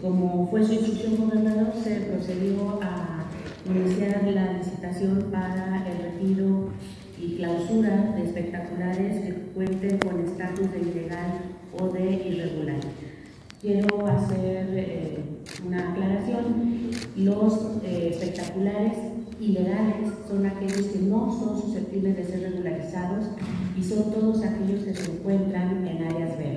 Como fue su instrucción, gobernador, se procedió a iniciar la licitación para el retiro y clausura de espectaculares que cuenten con estatus de ilegal o de irregular. Quiero hacer eh, una aclaración. Los eh, espectaculares ilegales son aquellos que no son susceptibles de ser regularizados y son todos aquellos que se encuentran en áreas verdes.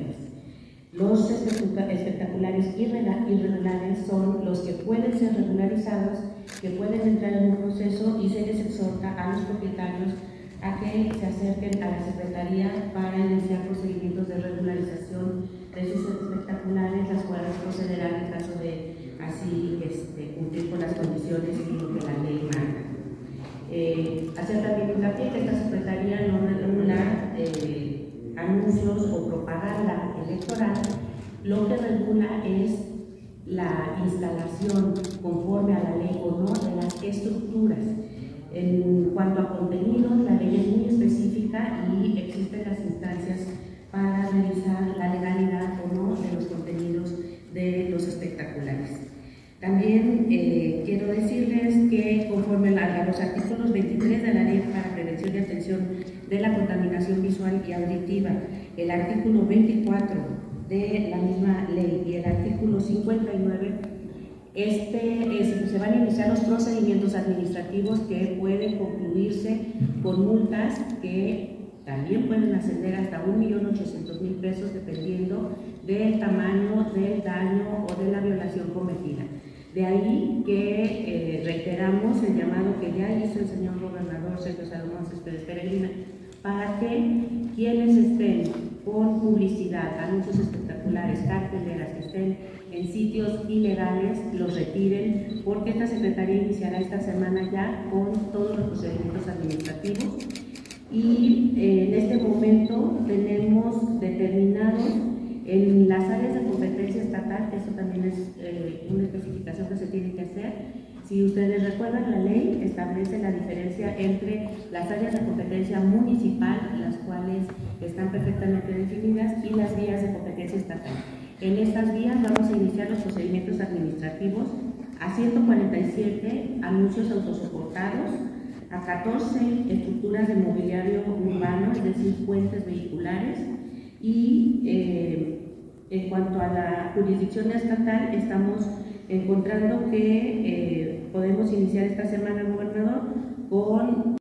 Los espectaculares irregulares son los que pueden ser regularizados, que pueden entrar en un proceso y se les exhorta a los propietarios a que se acerquen a la Secretaría para iniciar procedimientos de regularización de sus espectaculares, las cuales procederán en caso de así este, cumplir con las condiciones y lo que la ley manda. Eh, hacer también hincapié que esta Secretaría no anuncios o propaganda electoral, lo que regula es la instalación conforme a la ley o no de las estructuras. En cuanto a contenidos, la ley es muy específica y existen las instancias para revisar la legalidad o no de los contenidos de los espectaculares. También eh, quiero decirles que conforme a los artículos 23 de la Ley para Prevención y Atención de la Contaminación Visual y Auditiva, el artículo 24 de la misma ley y el artículo 59, este, se van a iniciar los procedimientos administrativos que pueden concluirse con multas que también pueden ascender hasta 1.800.000 pesos dependiendo del tamaño del daño o de la violación cometida. De ahí que eh, reiteramos el llamado que ya hizo el señor gobernador Sergio Salomón Céspedes Peregrina para que quienes estén con publicidad, anuncios espectaculares, carteleras que estén en sitios ilegales, los retiren, porque esta Secretaría iniciará esta semana ya con todos los procedimientos administrativos y eh, en este momento tenemos determinados en las áreas de competencia estatal, eso también es eh, una especificación que se tiene que hacer. Si ustedes recuerdan, la ley diferencia entre las áreas de competencia municipal, las cuales están perfectamente definidas, y las vías de competencia estatal. En estas vías vamos a iniciar los procedimientos administrativos a 147 anuncios autosoportados, a 14 estructuras de mobiliario urbano, es decir, puentes vehiculares, y eh, en cuanto a la jurisdicción estatal, estamos encontrando que eh, podemos iniciar esta semana, gobernador, con